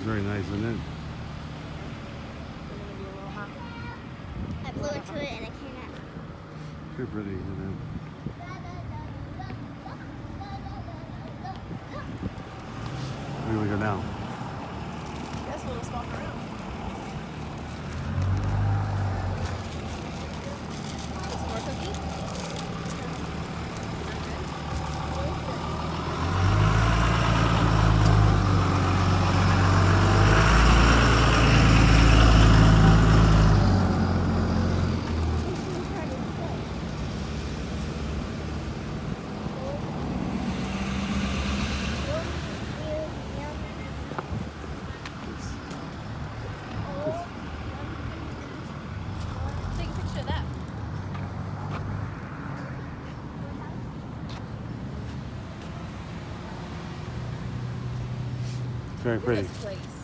It's very nice, isn't it? I blew into it and it came out. Very pretty, isn't it? Where do we go now? Very pretty. this place.